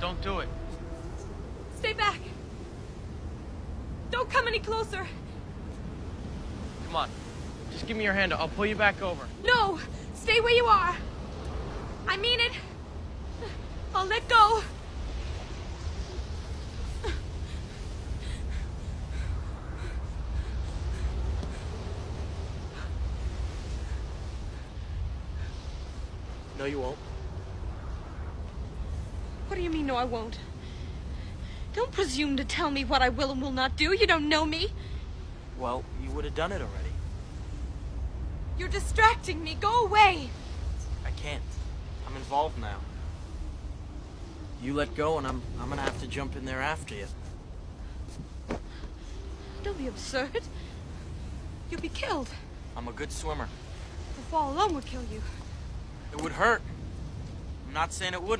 Don't do it. Stay back. Don't come any closer. Come on. Just give me your hand. I'll pull you back over. No! Stay where you are. I mean it. I'll let go. No, you won't. What do you mean, no, I won't? Don't presume to tell me what I will and will not do. You don't know me. Well, you would have done it already. You're distracting me. Go away. I can't. I'm involved now. You let go, and I'm I'm gonna have to jump in there after you. Don't be absurd. You'll be killed. I'm a good swimmer. The fall alone would kill you. It would hurt. I'm not saying it wouldn't.